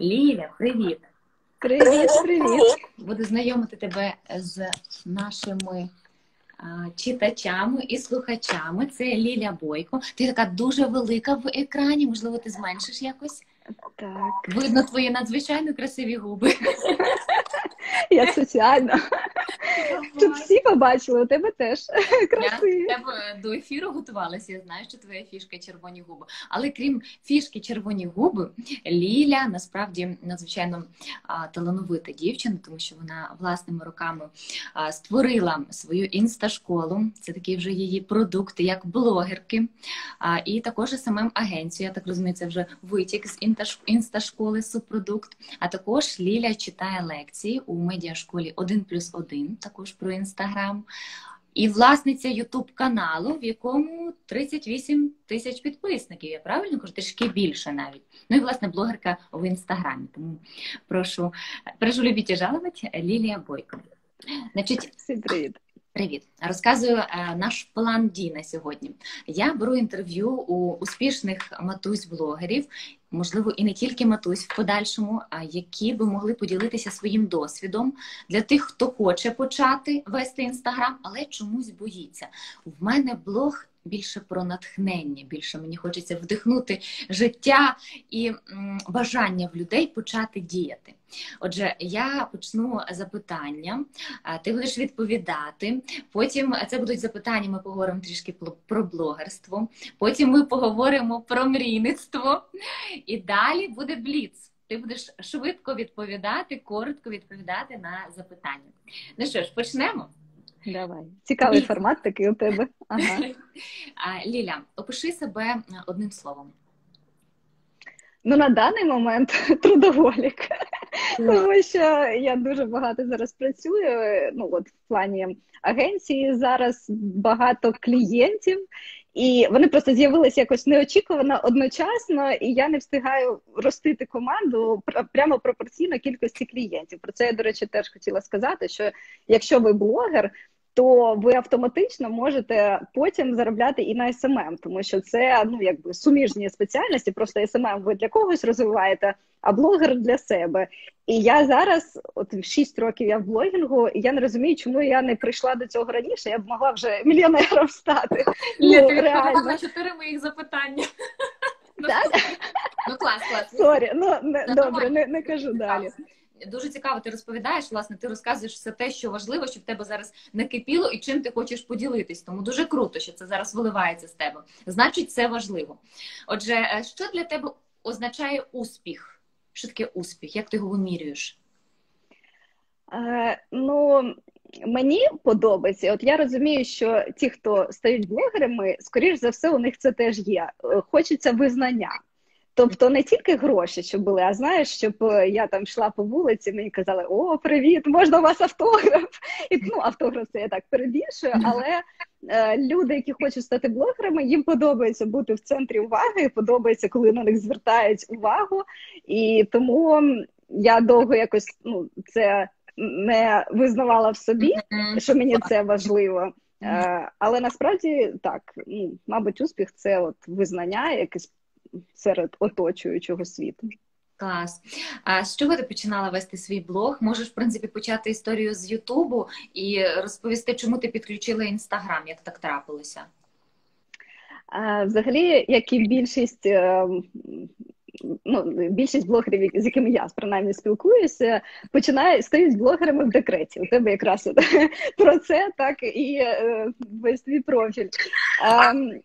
Ліля, привіт! Привіт, привіт! Буду знайомити тебе з нашими читачами і слухачами. Це Ліля Бойко. Ти така дуже велика в екрані, можливо, ти зменшиш якось. Так, Видно твої надзвичайно красиві губи. я соціальна. Тут всі побачили, у тебе теж Я красиві. тебе до ефіру готувалася. Я знаю, що твоя фішка червоні губи. Але крім фішки червоні губи, Ліля насправді надзвичайно талановита дівчина, тому що вона власними руками створила свою інсташколу. Це такий вже її продукт як блогерки. І також SMM агенцію. Я так розумію, це вже витік з інсташколи субпродукт. А також Ліля читає лекції у медіашколі 1 плюс 1, також про інстаграм. І власниця Ютуб каналу, в якому 38 тисяч підписників. Я правильно кажу? Трішки більше навіть. Ну і власне блогерка в інстаграмі. Тому прошу, прошу любіть і жалувати, Лілія Бойко. Значить, Всім привіт. Привіт, розказую е, наш план дій на сьогодні. Я беру інтерв'ю у успішних матусь-блогерів, можливо, і не тільки матусь в подальшому, а які би могли поділитися своїм досвідом для тих, хто хоче почати вести інстаграм, але чомусь боїться. В мене блог. Більше про натхнення, більше мені хочеться вдихнути життя і бажання в людей почати діяти. Отже, я почну запитання, ти будеш відповідати. Потім це будуть запитання. Ми поговоримо трішки про- блогерство. Потім ми поговоримо про мрійництво. І далі буде бліц. Ти будеш швидко відповідати, коротко відповідати на запитання. Ну що ж, почнемо. Давай. Цікавий формат такий у тебе. Ага. Ліля, опиши себе одним словом. Ну, на даний момент трудоголік. Тому що я дуже багато зараз працюю. Ну, от в плані агенції зараз багато клієнтів, і вони просто з'явилися якось неочікувано одночасно, і я не встигаю ростити команду пр- прямо пропорційно кількості клієнтів. Про це я, до речі, теж хотіла сказати, що якщо ви блогер. То ви автоматично можете потім заробляти і на SMM, тому що це ну якби суміжні спеціальності. Просто SMM ви для когось розвиваєте, а блогер для себе. І я зараз, от 6 років я в блогінгу, і я не розумію, чому я не прийшла до цього раніше. Я б могла вже мільйонером стати. Ліля, Ну, ти реально. на чотири моїх запитання. Ну, Так? Ну клас, клас. Sorry, ну не добре, не, не кажу далі. Дуже цікаво, ти розповідаєш, власне, ти розказуєш все те, що важливо, щоб в тебе зараз накипіло і чим ти хочеш поділитись. Тому дуже круто, що це зараз виливається з тебе. Значить, це важливо. Отже, е, що для тебе означає успіх? Що таке успіх? Як ти його вимірюєш? Е, ну, мені подобається. От я розумію, що ті, хто стають блогерами, скоріш за все, у них це теж є. Е, Хочеться визнання. Тобто не тільки гроші, щоб були, а знаєш, щоб е, я там йшла по вулиці, мені казали, о, привіт, можна у вас автограф? І ну, автограф це я так перебільшую, але е, люди, які хочуть стати блогерами, їм подобається бути в центрі уваги, подобається, коли на них звертають увагу. І тому я довго якось ну, це не визнавала в собі, що мені це важливо. Е, але насправді так, ну, мабуть, успіх це от визнання якесь серед оточуючого світу. Клас. А з чого ти починала вести свій блог? Можеш, в принципі, почати історію з Ютубу і розповісти, чому ти підключила інстаграм, як так трапилося? А, взагалі, як і більшість, е, ну, більшість блогерів, з якими я принаймні спілкуюся, починає стають блогерами в декреті. У тебе якраз от про це, так і е, весь твій профіль. Ем,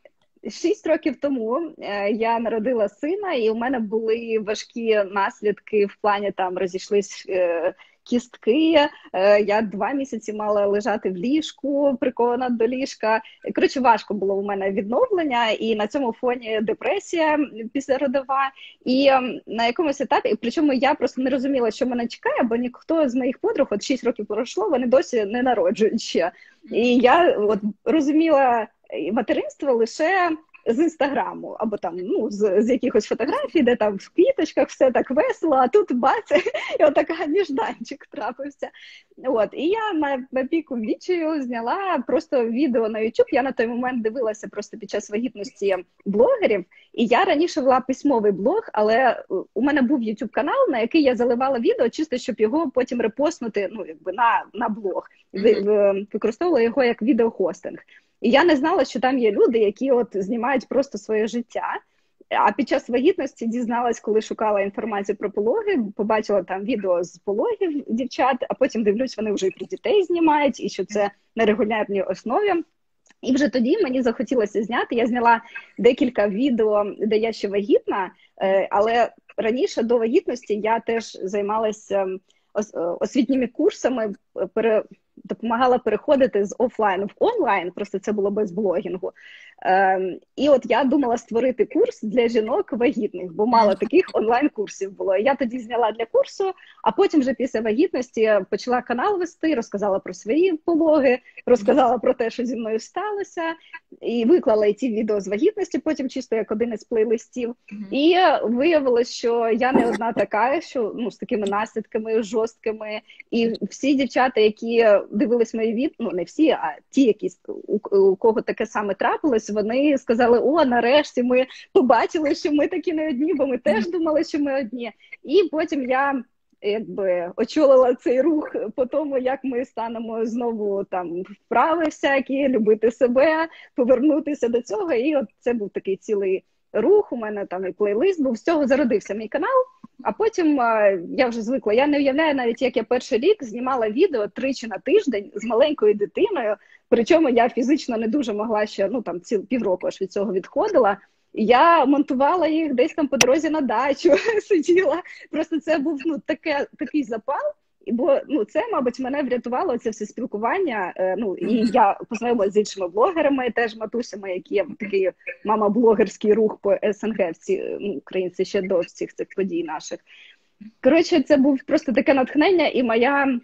Шість років тому е, я народила сина, і у мене були важкі наслідки в плані там розійшлись е, кістки. Е, я два місяці мала лежати в ліжку, прикована до ліжка. Коротше, важко було у мене відновлення, і на цьому фоні депресія післяродова. І ем, на якомусь етапі, причому я просто не розуміла, що мене чекає, бо ніхто з моїх подруг, от 6 років пройшло, вони досі не народжують ще. І я от розуміла материнство лише з інстаграму, або там ну, з, з якихось фотографій, де там в квіточках все так весело, а тут бац, і отака ніжданчик трапився. От, І я на, на піку відчаю зняла просто відео на YouTube. Я на той момент дивилася просто під час вагітності блогерів. І я раніше вела письмовий блог, але у мене був YouTube канал, на який я заливала відео, чисто щоб його потім репостнути ну, якби на на блог. Використовувала його як відеохостинг. І я не знала, що там є люди, які от знімають просто своє життя. А під час вагітності дізналась, коли шукала інформацію про пологи, побачила там відео з пологів дівчат, а потім дивлюсь, вони вже і про дітей знімають, і що це на регулярній основі. І вже тоді мені захотілося зняти. Я зняла декілька відео, де я ще вагітна, е, але раніше до вагітності я теж займалася ем, освітніми курсами, допомагала переходити з офлайн в онлайн, просто це було без блогінгу. Ем, І от я думала створити курс для жінок вагітних, бо мало таких онлайн-курсів було. Я тоді зняла для курсу, а потім вже після вагітності почала канал вести, розказала про свої пологи, розказала про те, що зі мною сталося, і виклала і ці відео з вагітності, потім чисто як один із плейлистів. І виявилось, що я не одна така, що ну з такими наслідками жорсткими, і всі дівчата, які дивились мої від, ну не всі, а ті, які у, кого таке саме трапилось, вони сказали: О, нарешті ми побачили, що ми такі не одні, бо ми теж думали, що ми одні. І потім я. Якби очолила цей рух по тому, як ми станемо знову там вправи всякі, любити себе, повернутися до цього. І от це був такий цілий рух. У мене там і плейлист був з цього зародився мій канал. А потім я вже звикла. Я не уявляю навіть, як я перший рік знімала відео тричі на тиждень з маленькою дитиною. Причому я фізично не дуже могла ще ну там ціл півроку аж від цього відходила. Я монтувала їх десь там по дорозі на дачу, сиділа. Просто це був ну таке такий запал. Бо ну це, мабуть, мене врятувало це все спілкування. Е, ну і я познайомилася з іншими блогерами, теж матусями, які є такий мама-блогерський рух по СНГ. Всі ну, українці ще до всіх цих подій наших. Коротше, це був просто таке натхнення, і моя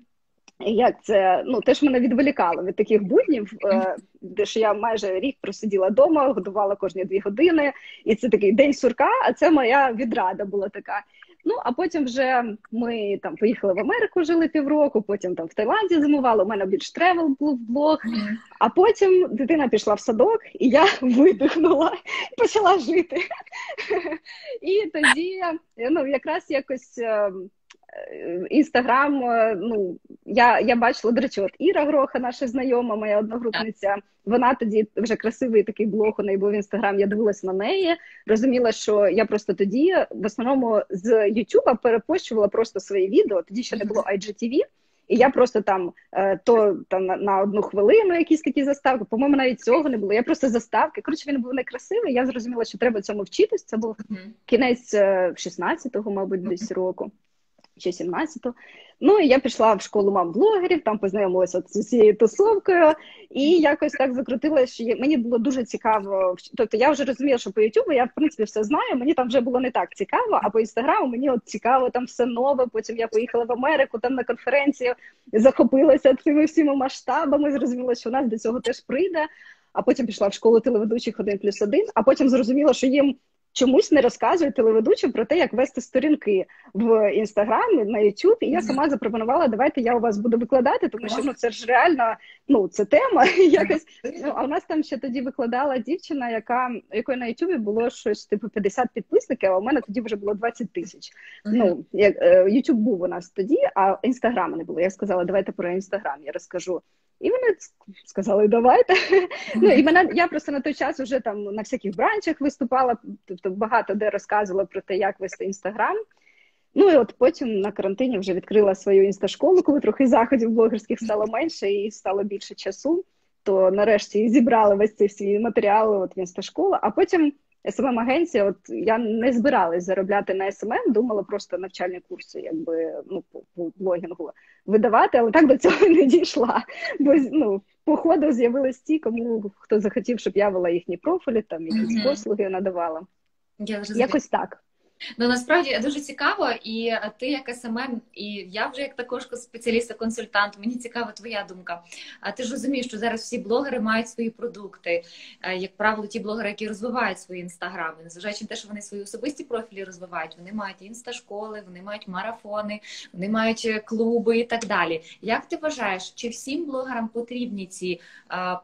як це ну теж мене відволікало від таких буднів, е, де ж я майже рік просиділа вдома, годувала кожні дві години, і це такий день сурка. А це моя відрада була така. Ну а потім вже ми там поїхали в Америку, жили півроку. Потім там в Таїланді зимували. У мене більш travel був блог. А потім дитина пішла в садок, і я видихнула і почала жити. І тоді ну якраз якось. Інстаграм, е, ну я я бачила, до речі, от Іра Гроха, наша знайома, моя одногрупниця. Вона тоді вже красивий такий блог у неї був в інстаграм. Я дивилася на неї. Розуміла, що я просто тоді в основному з Ютуба перепощувала просто свої відео. Тоді ще не було IGTV, і я просто там е, то там на, на одну хвилину якісь такі заставки. По-моєму, навіть цього не було. Я просто заставки. Коротше, він був некрасивий. Я зрозуміла, що треба цьому вчитись. Це був кінець 16-го, е, мабуть, десь року чи 17-го. Ну і я пішла в школу мам блогерів, там познайомилася з цією тусовкою, і якось так закрутилася, що мені було дуже цікаво. Тобто я вже розуміла, що по Ютубу я в принципі все знаю. Мені там вже було не так цікаво, а по інстаграму мені от цікаво там все нове. Потім я поїхала в Америку там на конференцію, захопилася цими всіма масштабами. Зрозуміла, що у нас до цього теж прийде. А потім пішла в школу телеведучих один плюс один, а потім зрозуміла, що їм чомусь не розказують телеведучим про те, як вести сторінки в інстаграмі на YouTube. І я сама запропонувала, давайте я у вас буду викладати, тому що ну це ж реально ну це тема. Якось ну а у нас там ще тоді викладала дівчина, яка якої на YouTube було щось типу 50 підписників. А у мене тоді вже було 20 тисяч. Ну як е, YouTube був у нас тоді, а інстаграму не було. Я сказала, давайте про інстаграм я розкажу. І вони сказали, давайте. Ну і мене я просто на той час вже там на всяких бранчах виступала, тобто багато де розказувала про те, як вести інстаграм. Ну і от потім на карантині вже відкрила свою інсташколу, коли трохи заходів блогерських стало менше і стало більше часу. То нарешті зібрали весь ці всі матеріали от в інсташколу, а потім SMM агенція от я не збиралась заробляти на SMM, думала просто навчальні курси, якби ну по, по блогінгу видавати, але так до цього не дійшла. Бо ну по ходу з'явились ті, кому хто захотів, щоб я вела їхні профілі, там якісь mm-hmm. послуги надавала. Я Якось так. Ну насправді дуже цікаво, і ти як SMM, і я вже як також спеціаліст-консультант. Мені цікава твоя думка. А ти ж розумієш, що зараз всі блогери мають свої продукти, як правило, ті блогери, які розвивають свої інстаграми, незважаючи на те, що вони свої особисті профілі розвивають, вони мають інсташколи, вони мають марафони, вони мають е, клуби і так далі. Як ти вважаєш, чи всім блогерам потрібні ці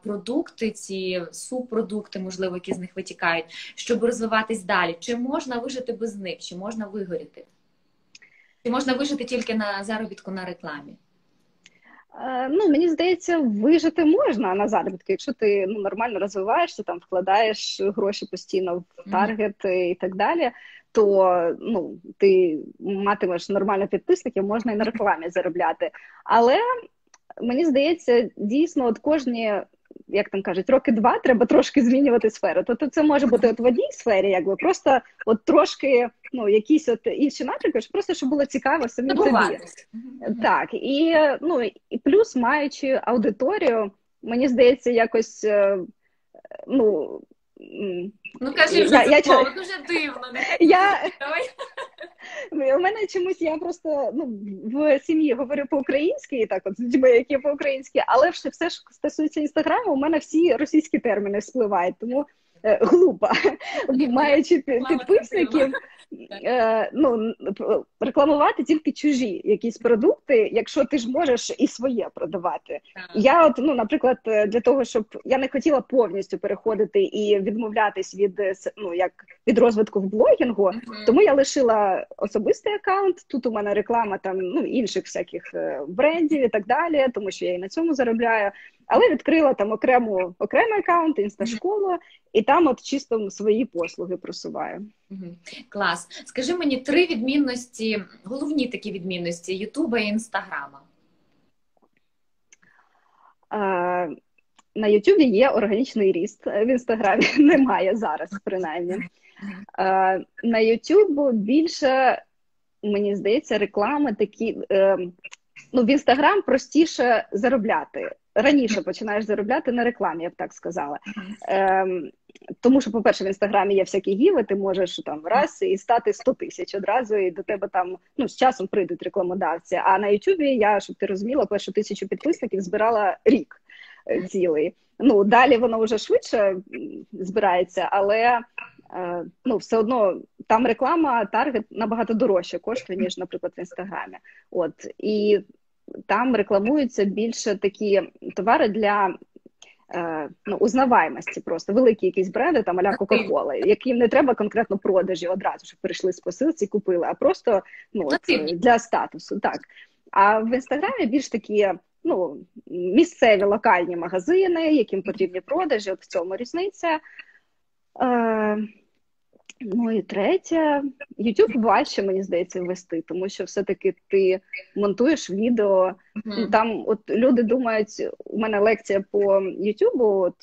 продукти, ці субпродукти, можливо, які з них витікають, щоб розвиватись далі? Чи можна вижити без них? Них? Чи можна вигоріти? Чи можна вижити тільки на заробітку на рекламі? Е, ну, мені здається, вижити можна на заробітку, якщо ти ну, нормально розвиваєшся, там вкладаєш гроші постійно в таргет і так далі, то ну, ти матимеш нормально підписників, можна і на рекламі заробляти. Але мені здається, дійсно, от кожні як там кажуть, роки два треба трошки змінювати сферу. Тобто це може бути от в одній сфері, якби просто от трошки ну якісь от інші напрямки, просто щоб було цікаво самі собі. Так, і ну і плюс маючи аудиторію, мені здається, якось е, ну. Ну кажи вже я, це я, слово, дуже дивно. Я... У мене чомусь я просто ну, в сім'ї говорю по-українськи, так от з людьми, які по-українськи, але все, все що стосується інстаграму, у мене всі російські терміни спливають, тому е, глупо, маючи підписників. Е, ну, рекламувати тільки чужі якісь продукти, якщо ти ж можеш і своє продавати. Я, от, ну, наприклад, е, для того, щоб я не хотіла повністю переходити і відмовлятись від ну, як від розвитку в блогінгу, тому я лишила особистий аккаунт. Тут у мене реклама там ну, інших всяких брендів і так далі, тому що я і на цьому заробляю але відкрила там окрему окремий аккаунт, інсташколу, і там от чисто свої послуги просуваю. Клас. Скажи мені три відмінності, головні такі відмінності Ютуба і Інстаграма. На Ютубі є органічний ріст, в інстаграмі немає зараз, принаймні. На Ютубу більше, мені здається, реклами такі. Ем, ну, в інстаграм простіше заробляти раніше починаєш заробляти на рекламі, я б так сказала. Ем, Тому що, по-перше, в інстаграмі є всякі гіви, ти можеш там раз і стати 100 тисяч одразу, і до тебе там ну з часом прийдуть рекламодавці. А на Ютубі я, щоб ти розуміла, першу тисячу підписників збирала рік е, цілий. Ну далі воно вже швидше збирається, але е, ну все одно там реклама таргет набагато дорожче коштує ніж, наприклад, в інстаграмі. От і там рекламуються більше такі товари для е, ну, узнаваємості, просто великі якісь бренди, там аля Кока-Кола, яким не треба конкретно продажі одразу, щоб перейшли з посилці, купили, а просто ну, от, для статусу. так. А в інстаграмі більш такі ну, місцеві локальні магазини, яким потрібні продажі, от в цьому різниця. Е, Ну і третє, YouTube важче, мені здається, ввести, тому що все-таки ти монтуєш відео, mm-hmm. там от люди думають, у мене лекція по YouTube, от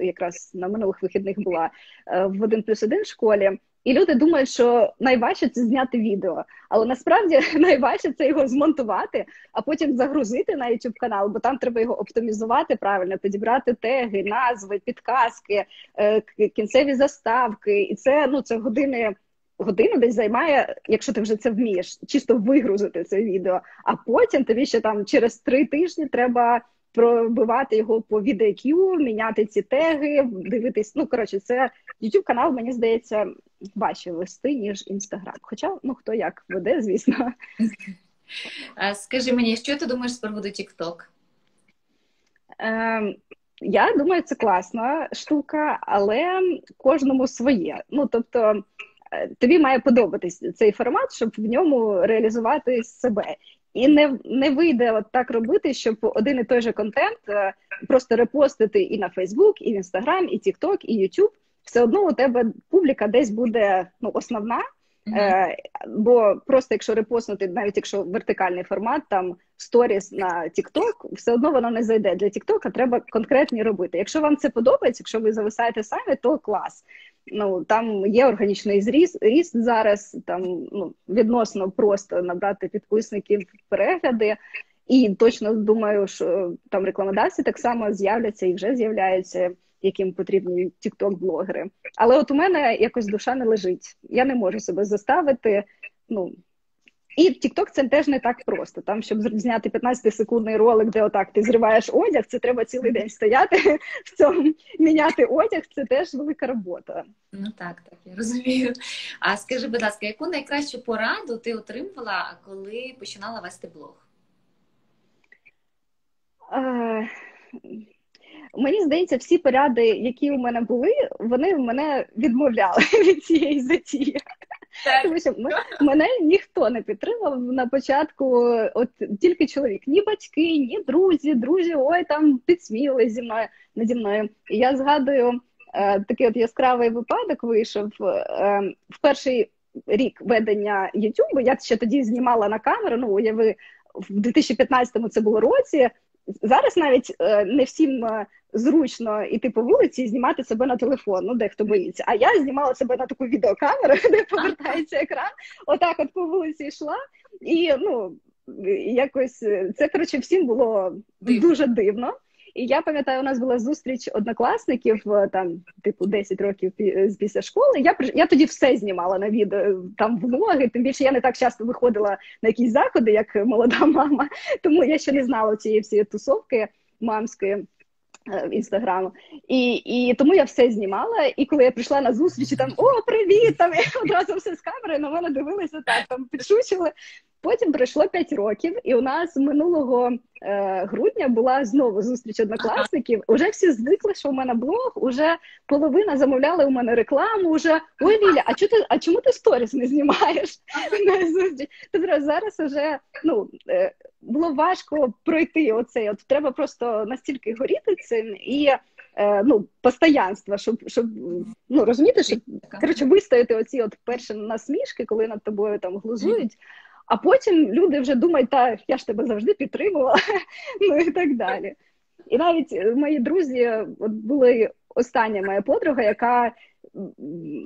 якраз на минулих вихідних була е, в один плюс один школі. І люди думають, що найважче це зняти відео, але насправді найважче це його змонтувати, а потім загрузити на YouTube канал, бо там треба його оптимізувати правильно, підібрати теги, назви, підказки, е, кінцеві заставки. І це ну це години. Годину десь займає, якщо ти вже це вмієш, чисто вигрузити це відео. А потім тобі ще там через три тижні треба пробивати його по відеокю, міняти ці теги, дивитись. Ну коротше, це youtube канал, мені здається, важче вести, ніж інстаграм. Хоча ну хто як веде, звісно. Скажи мені, що ти думаєш з приводу TikTok? Е, я думаю, це класна штука, але кожному своє. Ну тобто. Е, тобі має подобатись цей формат, щоб в ньому реалізувати себе. І не не вийде от так робити, щоб один і той же контент е, просто репостити і на Фейсбук, і в Інстаграм, і Тікток, і Ютуб. Все одно у тебе публіка десь буде ну, основна. Mm-hmm. Е, Бо просто якщо репостнути, навіть якщо вертикальний формат, там сторіс на TikTok, все одно воно не зайде. Для TikTok треба конкретні робити. Якщо вам це подобається, якщо ви зависаєте самі, то клас. Ну там є органічний зріст ріст зараз. Там ну відносно просто набрати підписників перегляди. І точно думаю, що там рекламодавці так само з'являться і вже з'являються яким потрібні тікток-блогери. Але от у мене якось душа не лежить. Я не можу себе заставити. Ну і TikTok це теж не так просто. Там, щоб зняти 15-секундний ролик, де отак ти зриваєш одяг, це треба цілий день стояти в цьому міняти одяг. Це теж велика робота. Ну так, так я розумію. А скажи, будь ласка, яку найкращу пораду ти отримала, коли починала вести блог? Е, Мені здається, всі поради, які у мене були, вони в мене відмовляли від цієї затії. Тому що мене ніхто не підтримав на початку, от тільки чоловік, ні батьки, ні друзі, друзі, ой, там підсміли зі мною наді мною. І я згадую, е, такий от яскравий випадок вийшов е, в перший рік ведення Ютубу. Я ще тоді знімала на камеру. Ну, уяви, в 2015-му це було році. Зараз навіть е, не всім е, зручно іти по вулиці і знімати себе на телефон, ну дехто боїться. А я знімала себе на таку відеокамеру, де повертається екран. Отак, от по вулиці йшла, і ну якось е, це коротше всім було дивно. дуже дивно. І я пам'ятаю, у нас була зустріч однокласників там, типу, 10 років після школи. Я я тоді все знімала на відео, там влоги. Тим більше я не так часто виходила на якісь заходи, як молода мама. Тому я ще не знала цієї всієї тусовки мамської. Е, інстаграму. І і тому я все знімала. І коли я прийшла на зустріч, там о, привіт! Там і одразу все з камери на мене дивилися так, там підшучили. Потім пройшло 5 років, і у нас минулого е, грудня була знову зустріч однокласників. Уже всі звикли, що у мене блог, уже половина замовляли у мене рекламу. Уже ой, Ліля, а чому ти, а чому ти сторіс не знімаєш? Тобто зараз вже ну е, було важко пройти оцей. От треба просто настільки горіти цим і. Е, ну, постоянства, щоб щоб ну розуміти, що коротше вистояти оці от перші насмішки, коли над тобою там глузують. А потім люди вже думають, та я ж тебе завжди підтримувала, ну і так далі. І навіть е, мої друзі, от були остання моя подруга, яка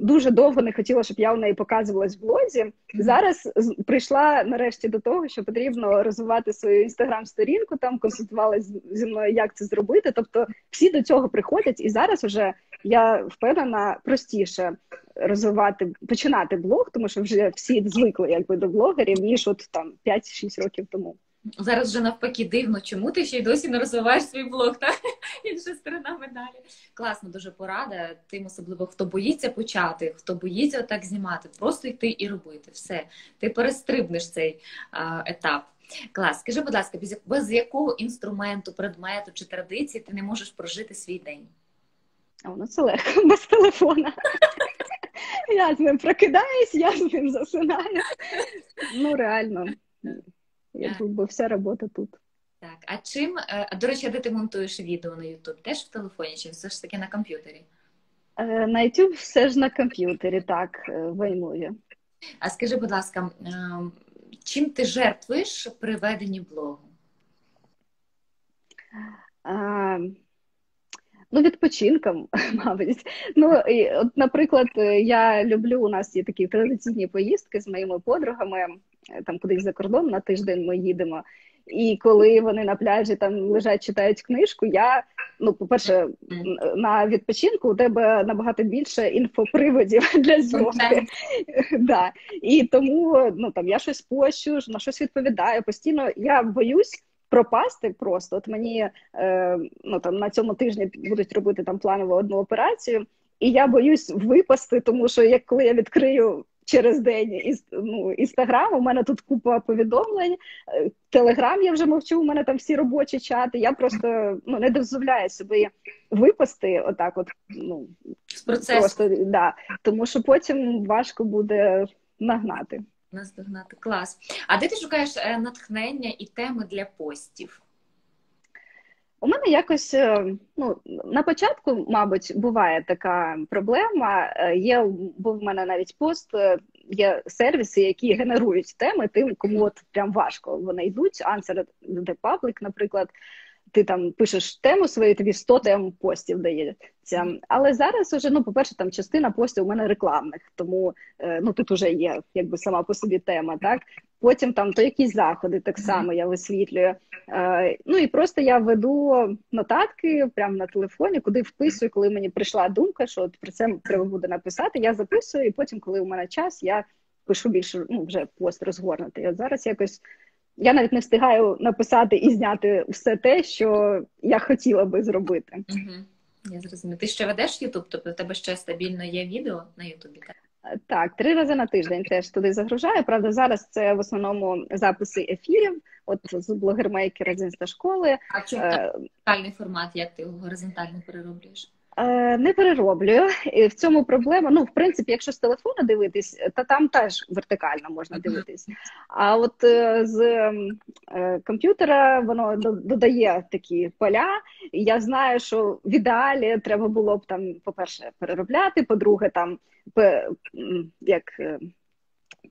дуже довго не хотіла, щоб я у неї показувалась в блозі. Зараз прийшла нарешті до того, що потрібно розвивати свою інстаграм-сторінку, там консультувалася зі мною, як це зробити. Тобто всі до цього приходять, і зараз вже я впевнена простіше розвивати, починати блог, тому що вже всі звикли якби до блогерів, ніж от там 5-6 років тому. Зараз вже навпаки дивно, чому ти ще й досі не розвиваєш свій блог, та інша сторона медалі. Класна дуже порада. Тим, особливо хто боїться почати, хто боїться отак знімати, просто йти і робити. Все, ти перестрибнеш цей а, етап. Клас, скажи, будь ласка, без, без якого інструменту, предмету чи традиції ти не можеш прожити свій день? А воно це легко, без телефона. Я з ним прокидаюсь, я з ним засинаю. Ну, реально. Якби вся робота тут. Так, а чим, е, до речі, де ти монтуєш відео на YouTube? Теж в телефоні, чи все ж таки на комп'ютері? Е, на YouTube все ж на комп'ютері, так, е, ваймує. А скажи, будь ласка, чим ти жертвуєш при веденні блогу? А, Ну, відпочинком, мабуть. Ну, і, от, Наприклад, я люблю, у нас є такі традиційні поїздки з моїми подругами. Е, там кудись за кордон на тиждень ми їдемо. І коли вони на пляжі там лежать, читають книжку, я ну, по-перше, на відпочинку у тебе набагато більше інфоприводів для зйомки. да. І тому ну там я щось пощу, на щось відповідаю. Постійно я боюсь. Пропасти просто от мені е, ну там на цьому тижні будуть робити там планову одну операцію, і я боюсь випасти, тому що як коли я відкрию через день ну, інстаграм. У мене тут купа повідомлень. Телеграм я вже мовчу. У мене там всі робочі чати. Я просто ну не дозволяю собі випасти отак, от ну просто да. Тому що потім важко буде нагнати. Наздогнати клас. А де ти шукаєш е, натхнення і теми для постів? У мене якось е, ну на початку, мабуть, буває така проблема. Е, є був в мене навіть пост, е, є сервіси, які генерують теми тим, кому от прям важко вони йдуть. Answer the Public, наприклад. ти там пишеш тему свою, тобі 100 тем постів дається. Але зараз уже, ну, по-перше, там частина постів у мене рекламних, тому ну тут вже є якби сама по собі тема, так. Потім там то якісь заходи так само я висвітлюю. Е, Ну і просто я веду нотатки прямо на телефоні, куди вписую, коли мені прийшла думка, що от про це треба буде написати. Я записую, і потім, коли у мене час, я пишу більше ну, вже пост розгорнутий. От зараз якось я навіть не встигаю написати і зняти все те, що я хотіла би зробити. Угу. Я зрозумію. Ти ще ведеш Ютуб? Тобто в тебе ще стабільно є відео на Ютубі? Так, Так, три рази на тиждень теж туди загружаю. Правда, зараз це в основному записи ефірів, от з блогермейкера з інсташколи. А чому е... формат, як ти його горизонтально перероблюєш? Е, не перероблюю. І В цьому проблема. Ну, в принципі, якщо з телефона дивитись, то там теж вертикально можна дивитись. А от е, з е, комп'ютера воно додає такі поля. Я знаю, що в ідеалі треба було б там, по-перше, переробляти, по-друге, там як.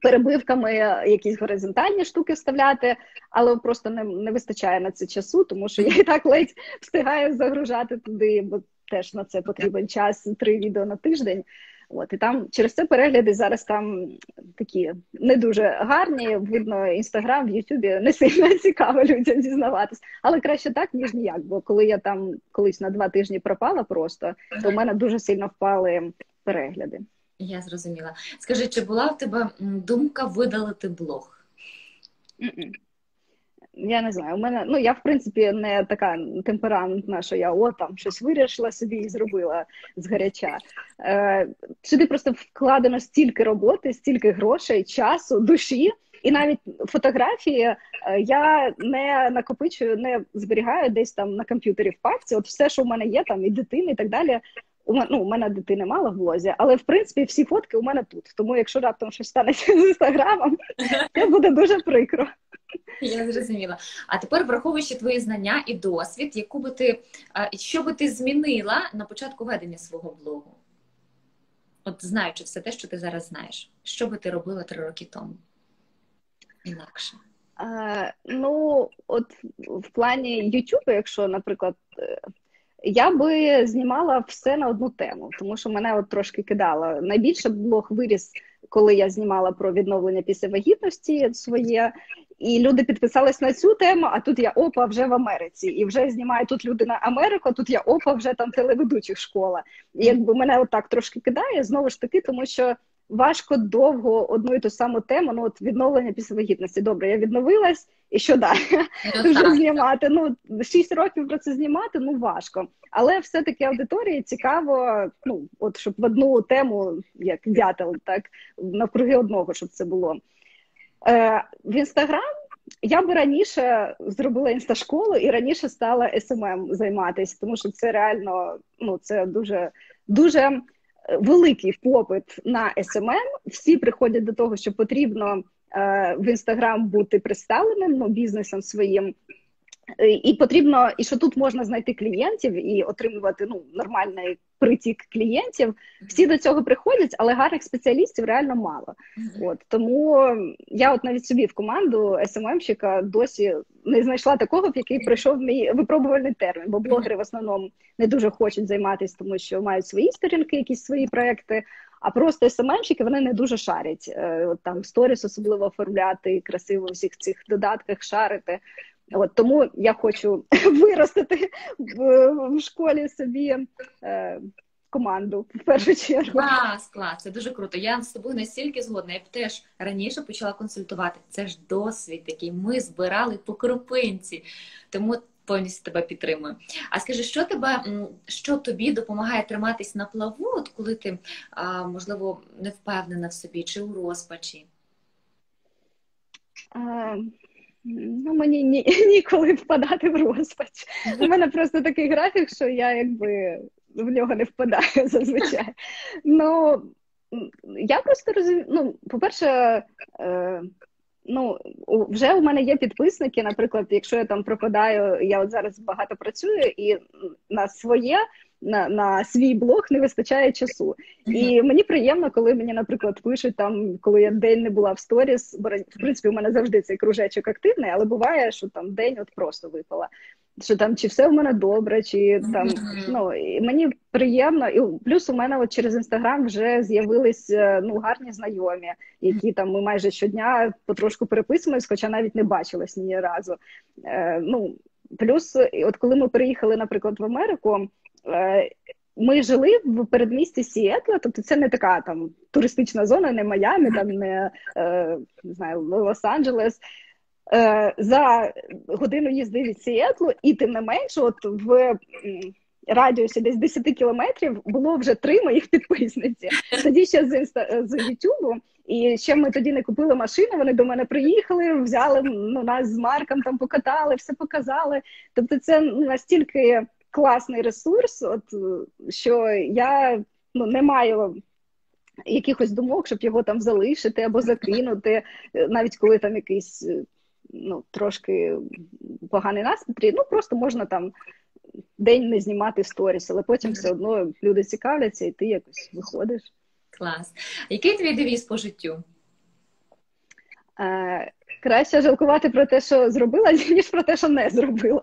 Перебивками якісь горизонтальні штуки вставляти, але просто не не вистачає на це часу, тому що я і так ледь встигаю загружати туди, бо теж на це потрібен час, три відео на тиждень. От і там через це перегляди зараз там такі не дуже гарні. Видно, інстаграм в Ютубі не сильно цікаво людям дізнаватись, але краще так ніж ніяк. Бо коли я там колись на два тижні пропала, просто то в мене дуже сильно впали перегляди. Я зрозуміла. Скажи, чи була в тебе думка видалити блог? Mm-mm. Я не знаю, у мене ну я в принципі не така темпераментна, що я о там щось вирішила собі і зробила згаряча. Е, Сюди просто вкладено стільки роботи, стільки грошей, часу, душі, і навіть фотографії е, я не накопичую, не зберігаю десь там на комп'ютері в папці. От все, що в мене є, там і дитини, і так далі. У мене ну, у мене дитини мало в блозі, але в принципі всі фотки у мене тут. Тому якщо раптом щось станеться з інстаграмом, це буде дуже прикро. Я зрозуміла. А тепер, враховуючи твої знання і досвід, яку би ти що би ти змінила на початку ведення свого блогу? От знаючи все те, що ти зараз знаєш, що би ти робила три роки тому? Інакше. А, Ну, от в плані YouTube, якщо, наприклад, е, я би знімала все на одну тему, тому що мене от трошки кидало. Найбільше блог виріс, коли я знімала про відновлення після вагітності своє, і люди підписались на цю тему. А тут я опа вже в Америці, і вже знімаю тут люди на Америку. Тут я опа вже там телеведучих школа. І якби мене отак трошки кидає знову ж таки, тому що важко довго одну і ту саму тему. Ну от відновлення після вагітності. Добре, я відновилась, і що далі? Ну, Вже знімати. Ну шість років про це знімати, ну важко. Але все-таки аудиторії цікаво, ну от щоб в одну тему, як дятел, так навкруги одного, щоб це було. Е, В інстаграм я би раніше зробила інсташколу і раніше стала SMM займатися, тому що це реально ну це дуже дуже великий попит на SMM. Всі приходять до того, що потрібно е, в інстаграм бути представленим ну, бізнесом своїм. І потрібно, і що тут можна знайти клієнтів і отримувати ну нормальний притік клієнтів. Всі до цього приходять, але гарних спеціалістів реально мало. От тому я, от навіть собі в команду СММщика досі не знайшла такого, в який пройшов мій випробувальний термін, бо блогери в основному не дуже хочуть займатися, тому що мають свої сторінки, якісь свої проекти. А просто СММщики вони не дуже шарять. Е, там сторіс особливо оформляти, красиво в всіх цих додатках шарити. От Тому я хочу виростити в, в школі собі е, команду в першу чергу. Клас, клас, це дуже круто. Я з тобою настільки згодна. Я б теж раніше почала консультувати. Це ж досвід, який ми збирали по кропинці. Тому повністю тебе підтримую. А скажи, що тебе що тобі допомагає триматись на плаву, от коли ти можливо не впевнена в собі чи у розпачі? А... Ну, мені ні, ніколи впадати в розпач. У мене просто такий графік, що я якби в нього не впадаю зазвичай. Ну я просто розумію. Ну, по-перше, е, ну вже у мене є підписники. Наприклад, якщо я там пропадаю, я от зараз багато працюю і на своє на на свій блог не вистачає часу. І мені приємно, коли мені, наприклад, пишуть там, коли я день не була в сторіс, бо в принципі у мене завжди цей кружечок активний, але буває, що там день от просто випала. що там чи все в мене добре, чи там ну і мені приємно, і плюс у мене от через інстаграм вже з'явились е, ну гарні знайомі, які там ми майже щодня потрошку переписуємось, хоча навіть не бачились ні разу. Е, Ну плюс, от коли ми приїхали, наприклад, в Америку. Е, ми жили в передмісті Сіетла, тобто це не така там туристична зона, не Майами, там не е, не знаю, Лос-Анджелес. Е, за годину їзди від Сіетлу, і тим не менше, от в радіусі десь 10 кілометрів було вже три моїх підписниці. Тоді ще з інста з Ютубу. І ще ми тоді не купили машину. Вони до мене приїхали, взяли ну, нас з Марком, там покатали, все показали. Тобто, це настільки класний ресурс, от що я ну не маю. Якихось думок, щоб його там залишити або закинути, навіть коли там якийсь ну, трошки поганий настрій, ну просто можна там день не знімати сторіс, але потім все одно люди цікавляться, і ти якось виходиш. Клас. Який твій девіз по життю? Е, Краще жалкувати про те, що зробила, ніж про те, що не зробила.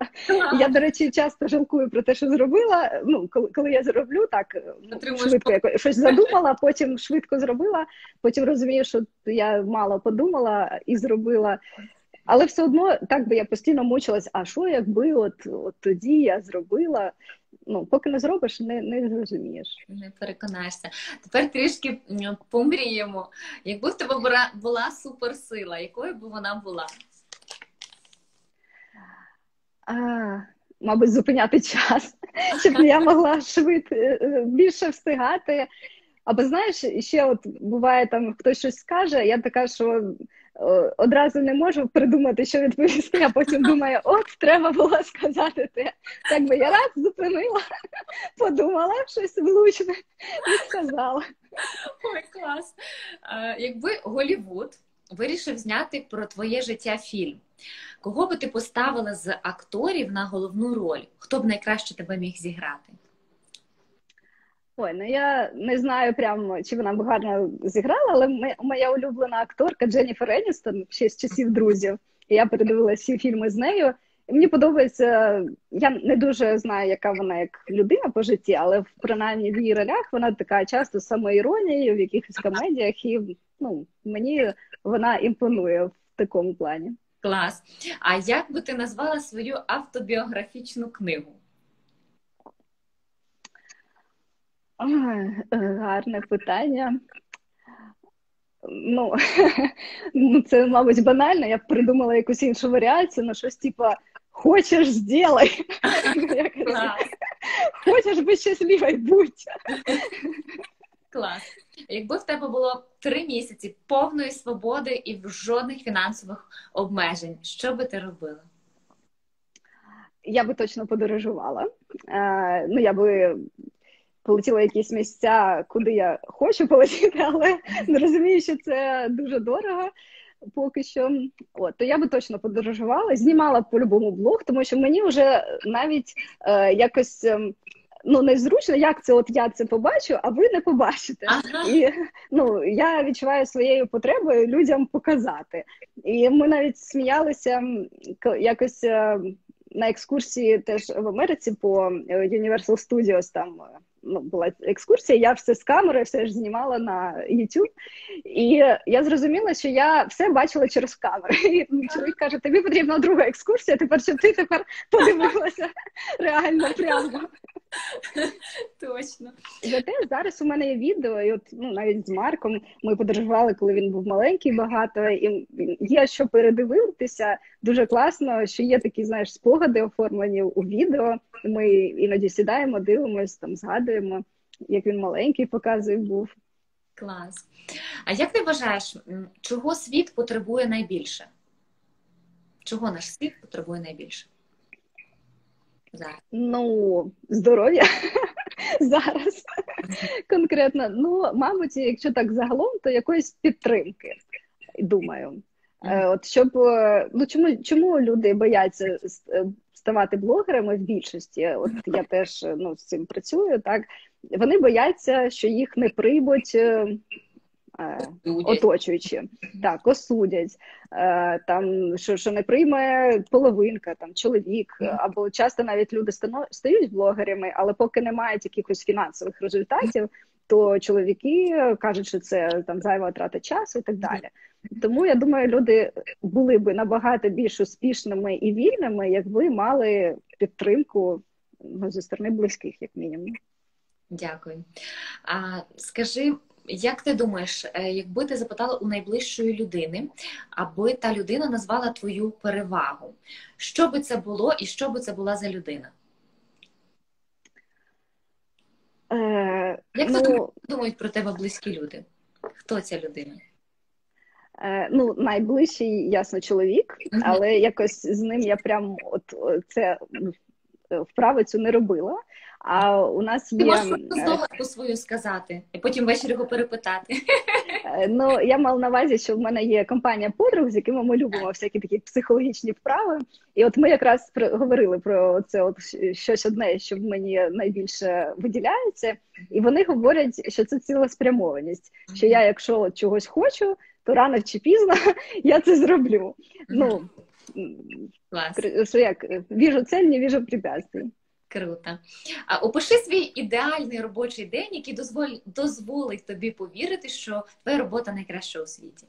Я, до речі, часто жалкую про те, що зробила. Ну, коли коли я зроблю, так ну, швидко якось щось задумала, потім швидко зробила, потім розумію, що я мало подумала і зробила. Але все одно так би я постійно мучилась, а що якби от от тоді я зробила? Ну, поки не зробиш, не не зрозумієш. Не переконаєшся. Тепер трішки помріємо. Якби в тебе була, була суперсила, якою б вона була? А, Мабуть, зупиняти час, щоб я могла швидко е, е, більше встигати. Або знаєш, ще от буває там хтось щось скаже, я така, що одразу не можу придумати, що відповісти, а потім думаю, от треба було сказати те. Так би я раз зупинила, подумала щось влучне і сказала. Ой, клас. Якби Голівуд вирішив зняти про твоє життя фільм, кого би ти поставила з акторів на головну роль? Хто б найкраще тебе міг зіграти? Ой, ну я не знаю прямо, чи вона б гарно зіграла, але моя улюблена акторка Дженніфер Еністон ще з часів друзів. І я передивилася всі фільми з нею. І Мені подобається, я не дуже знаю, яка вона як людина по житті, але принаймні в її ролях вона така часто самоіронією в якихось комедіях, і ну, мені вона імпонує в такому плані. Клас. А як би ти назвала свою автобіографічну книгу? Гарне питання. Ну, ну, це, мабуть, банально. Я б придумала якусь іншу варіацію, ну щось типа хочеш зделай. Хочеш би щаслива будь. Клас. Якби в тебе було три місяці повної свободи і жодних фінансових обмежень, що би ти робила? Я би точно подорожувала. Е, ну, я би полетіла якісь місця, куди я хочу полетіти, але не розумію, що це дуже дорого. Поки що, от то я би точно подорожувала, знімала по-любому блог, тому що мені вже навіть е, якось е, ну незручно, як це от я це побачу, а ви не побачите. Ага. І ну я відчуваю своєю потребою людям показати. І ми навіть сміялися якось е, на екскурсії теж в Америці по е, Universal Studios там ну, була екскурсія, я все з камери, все ж знімала на YouTube. І я зрозуміла, що я все бачила через камери. І чоловік каже: тобі потрібна друга екскурсія, тепер щоб ти тепер подивилася реально прямо. Точно. Зате зараз у мене є відео, і от ну навіть з Марком ми подорожували, коли він був маленький, багато і є що передивитися. Дуже класно, що є такі, знаєш, спогади оформлені у відео. Ми іноді сідаємо, дивимося, там згадуємо, як він маленький показує був. Клас. А як ти вважаєш, чого світ потребує найбільше? Чого наш світ потребує найбільше? Зараз. Ну, здоров'я зараз конкретно. Ну, мабуть, якщо так загалом, то якоїсь підтримки, думаю. Е, от щоб е, ну чому чому люди бояться е, ставати блогерами в більшості? От я теж ну з цим працюю. Так вони бояться, що їх не приймуть оточуючи, так, осудять, там, що що не прийме половинка, там чоловік, або часто навіть люди стають блогерами, але поки не мають якихось фінансових результатів, то чоловіки кажуть, що це там зайва трата часу і так далі. Тому я думаю, люди були би набагато більш успішними і вільними, якби мали підтримку ну, зі сторони близьких, як мінімум. Дякую. А скажи, як ти думаєш, е, якби ти запитала у найближчої людини, аби та людина назвала твою перевагу, що би це було і що би це була за людина? Е, Як ну, думають про тебе близькі люди? Хто ця людина? Е, ну, найближчий, ясно, чоловік, але якось з ним я прям от це вправи цю не робила. А у нас є Ти можеш здогадку свою сказати, і потім ввечері його перепитати. Е, ну я мала на увазі, що в мене є компанія подруг, з якими ми любимо всякі такі психологічні вправи. І от ми якраз говорили про це, от щось одне, що в мені найбільше виділяється, і вони говорять, що це цілеспрямованість. Що я, якщо чогось хочу, то рано чи пізно я це зроблю. Ну Клас. як віжу цель, не віжу препятствий. Круто. А опиши свій ідеальний робочий день, який дозволь, дозволить тобі повірити, що твоя робота найкраща у світі.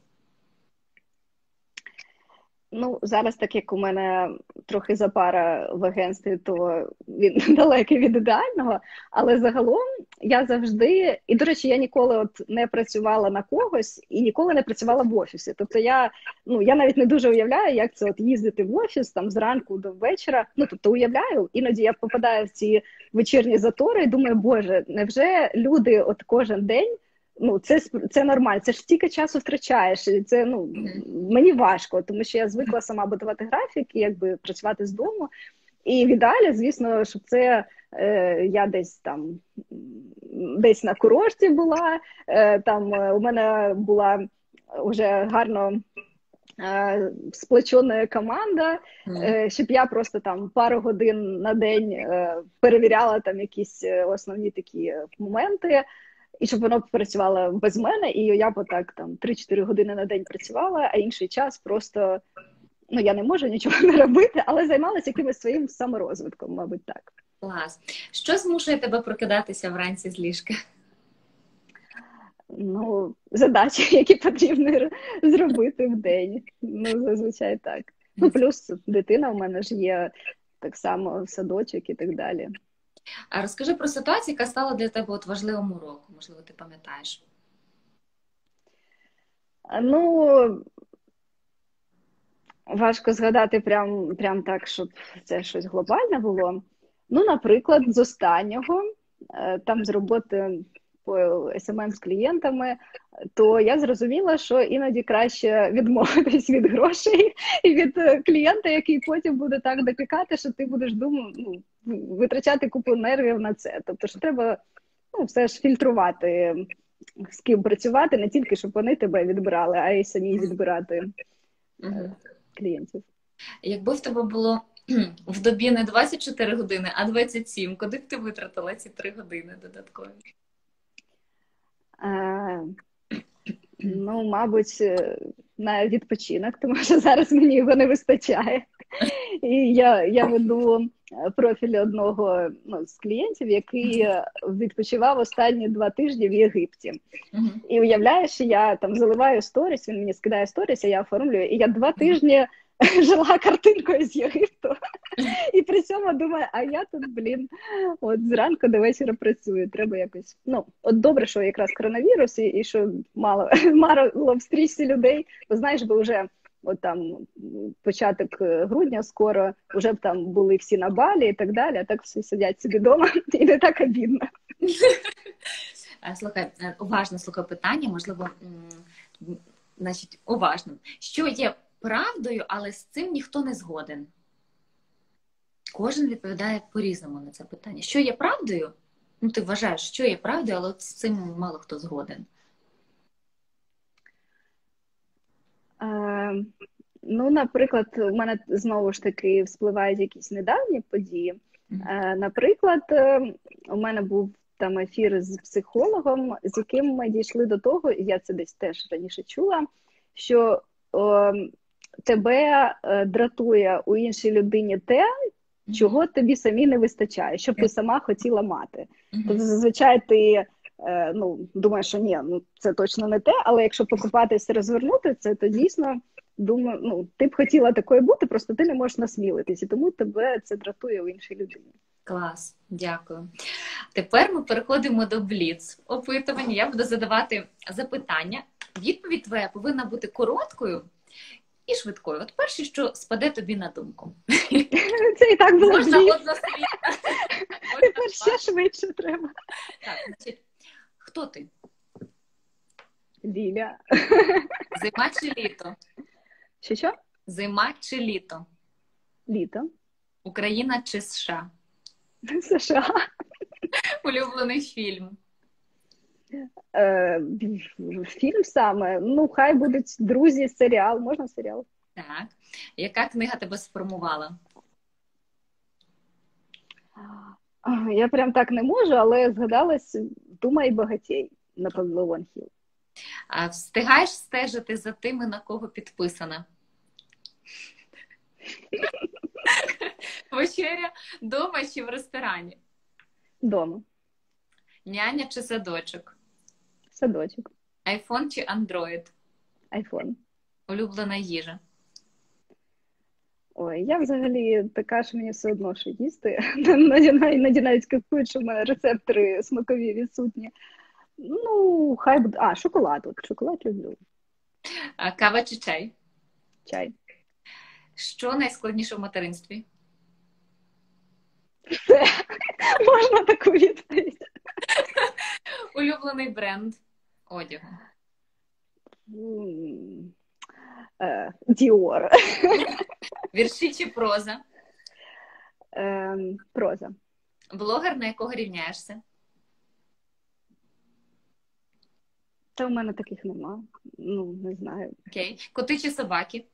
Ну, зараз, так як у мене трохи запара в агентстві, то він далекий від ідеального. Але загалом я завжди, і до речі, я ніколи от не працювала на когось і ніколи не працювала в офісі. Тобто я ну я навіть не дуже уявляю, як це от їздити в офіс там зранку до вечора. Ну тобто уявляю, іноді я попадаю в ці вечірні затори і думаю, боже, невже люди от кожен день ну це це нормально. Це ж стільки часу втрачаєш. і Це ну мені важко, тому що я звикла сама будувати графік і якби працювати з дому. І в ідеалі, звісно, щоб це е, я десь там десь на курорті була. Е, Там е, у мене була вже гарно. Е, сплечена команда, mm. щоб я просто там пару годин на день перевіряла там якісь основні такі моменти, і щоб воно працювало без мене, і я б так там 3-4 години на день працювала, а інший час просто ну я не можу нічого не робити, але займалася якимось своїм саморозвитком, мабуть, так. Клас. Що змушує тебе прокидатися вранці з ліжка? Ну, задачі, які потрібно зробити в день. Ну, зазвичай так. Ну, плюс дитина в мене ж є так само садочок і так далі. Розкажи про ситуацію, яка стала для тебе от важливим уроком, можливо, ти пам'ятаєш? Ну, важко згадати прям, прям так, щоб це щось глобальне було. Ну, наприклад, з останнього, е, там з роботи SMM з клієнтами, то я зрозуміла, що іноді краще відмовитись від грошей і від клієнта, який потім буде так допікати, що ти будеш думати, ну, витрачати купу нервів на це. Тобто, що треба ну, все ж фільтрувати, з ким працювати, не тільки щоб вони тебе відбирали, а й самі відбирати угу. клієнтів. Якби в тебе було в добі не 24 години, а 27, куди б ти витратила ці 3 години додаткові? Ну, мабуть, е, на відпочинок, тому що зараз мені його не вистачає. І я я веду е, профіль одного ну, з клієнтів, який е, відпочивав останні два тижні в Єгипті. І уявляєш, я там заливаю сторіс, він мені скидає сторіс, а я оформлюю, і я два тижні жила картинкою з Єгипту. І при цьому думаю, а я тут, блін, от зранку до вечора працюю. Треба якось. Ну, от добре, що якраз коронавірус, і, і що мало мало в стрічці людей, бо знаєш, бо вже. От там початок е, грудня скоро вже б там були всі на балі і так далі, а так всі сидять собі вдома і не так обідно. Слухай, е, уважно слухай питання, можливо, значить, уважно. Що є правдою, але з цим ніхто не згоден. Кожен відповідає по-різному на це питання. Що є правдою? Ну, ти вважаєш, що є правдою, але з цим мало хто згоден. Е, ну, наприклад, у мене знову ж таки вспливають якісь недавні події. Е, наприклад, е, у мене був там ефір з психологом, з яким ми дійшли до того, і я це десь теж раніше чула, що тебе е, дратує у іншій людині те, чого тобі самі не вистачає, що ти сама хотіла мати. Тобто зазвичай ти е, ну, думаєш, що ні, ну це точно не те, але якщо покупатися, розвернути це, то дійсно думаю, ну ти б хотіла такою бути, просто ти не можеш насмілитись, і тому тебе це дратує у іншій людині. Клас, дякую. Тепер ми переходимо до бліц опитування. Я буду задавати запитання. Відповідь твоя повинна бути короткою і швидкою. От перше, що спаде тобі на думку. Це і так було. Можна однослівно. Тепер ще швидше треба. Так, значить, хто ти? Ліля. Зима чи літо? Що що? Зима чи літо? Літо. Україна чи США? США. Улюблений фільм. Е, Фільм саме. Ну, хай будуть друзі, серіал. Можна серіал? Так. Яка книга тебе сформувала? Я прям так не можу, але згадалась Думай багатій на Павло Хіл. А встигаєш стежити за тими, на кого підписана? Вечеря дома чи в ресторані? Дома. Няня чи садочок? Садочок. Айфон чи андроїд? Айфон. Улюблена їжа. Ой, я взагалі така, що мені все одно що їсти. Іноді навіть кайфують, що в мене рецептори смакові відсутні. Ну, хай буде. А, шоколад. От Шоколад люблю. А, Кава чи чай? Чай. Що найскладніше в материнстві? Все. Можна таку відповідь. Улюблений бренд одягу. Діор. Вірші чи проза? Ем, проза. Блогер, на якого рівняєшся? Та у мене таких нема. Ну, не знаю. Окей. Коти чи собаки?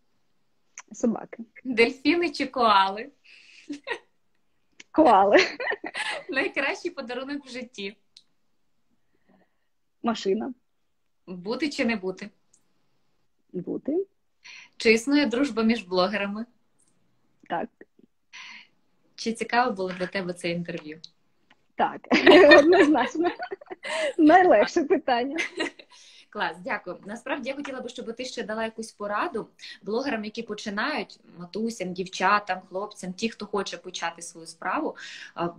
Собаки. Дельфіни чи коали? Коали. Найкращий подарунок в житті. Машина. Бути чи не бути? Бути. Чи існує дружба між блогерами? Так. Чи цікаво було для тебе це інтерв'ю? Так, однозначно. Найлегше питання. Клас, дякую. Насправді я хотіла би, щоб ти ще дала якусь пораду блогерам, які починають матусям, дівчатам, хлопцям, ті, хто хоче почати свою справу,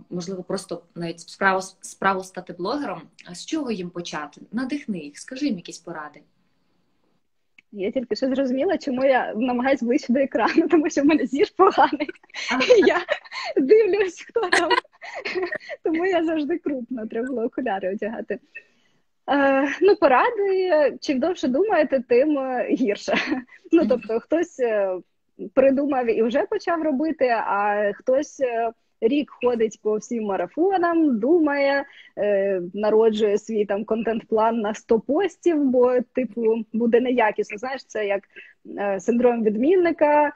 можливо, просто навіть справу справу стати блогером. З чого їм почати? Надихни їх, скажи їм якісь поради. Я тільки що зрозуміла, чому я намагаюсь ближче до екрану, тому що в мене зір поганий. Я дивлюсь, хто там. Тому я завжди крупно, треба було окуляри одягати. Е, ну, поради, чим довше думаєте, тим е, гірше. Ну, тобто, хтось е, придумав і вже почав робити, а хтось рік ходить по всім марафонам, думає, народжує свій там контент-план на 100 постів, бо, типу, буде неякісно. Знаєш, це як синдром відмінника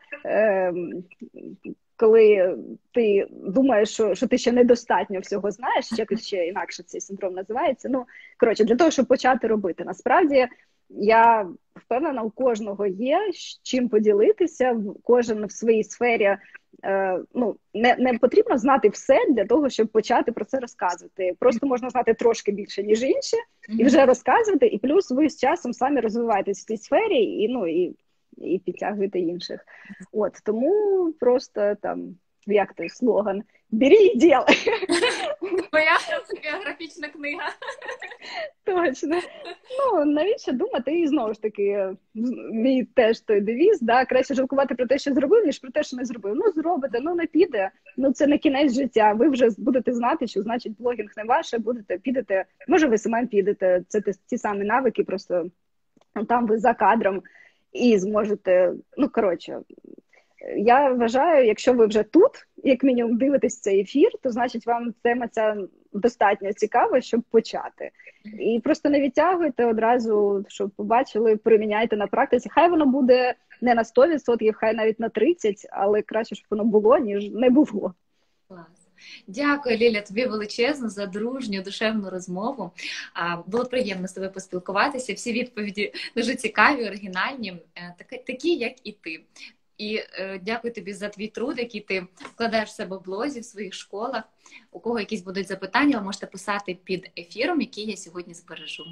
коли ти думаєш, що що ти ще недостатньо всього знаєш, якось ще інакше цей синдром називається. Ну коротше, для того, щоб почати робити. Насправді я впевнена, у кожного є чим поділитися, кожен в своїй сфері. Е, ну, не не потрібно знати все для того, щоб почати про це розказувати. Просто можна знати трошки більше, ніж інші, і вже розказувати. І плюс ви з часом самі розвиваєтесь в цій сфері, і ну і і підтягуєте інших. От тому просто там. Як той слоган? Бери і діли. Твоя біографічна книга. Точно. Ну, навіщо думати? І знову ж таки, мій теж той девіз, да, краще жалкувати про те, що зробив, ніж про те, що не зробив. Ну, зробите, ну не піде. Ну це не кінець життя. Ви вже будете знати, що значить блогінг не ваше, будете підете. Може, ви сама підете. Це ті самі навики, просто там ви за кадром і зможете. Ну коротше, я вважаю, якщо ви вже тут, як мінімум, дивитесь цей ефір, то значить вам тема ця достатньо цікава, щоб почати. І просто не відтягуйте одразу, щоб побачили, приміняйте на практиці. Хай воно буде не на 100%, хай навіть на 30%, але краще, щоб воно було, ніж не було. Клас. Дякую, Ліля, тобі величезно за дружню душевну розмову. Було приємно з тобою поспілкуватися. Всі відповіді дуже цікаві, оригінальні, е, такі, як і ти. І е, дякую тобі за твій труд, який ти вкладаєш в себе в блозі, в своїх школах. У кого якісь будуть запитання, ви можете писати під ефіром, який я сьогодні збережу.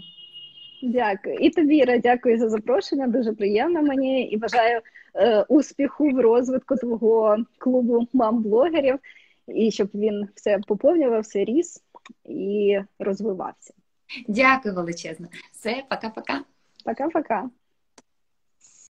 Дякую. І тобі, Іра, дякую за запрошення. Дуже приємно мені і бажаю е, успіху в розвитку твого клубу мам-блогерів і щоб він все поповнювався, ріс і розвивався. Дякую величезно. Все, пока-пока. Пока-пока.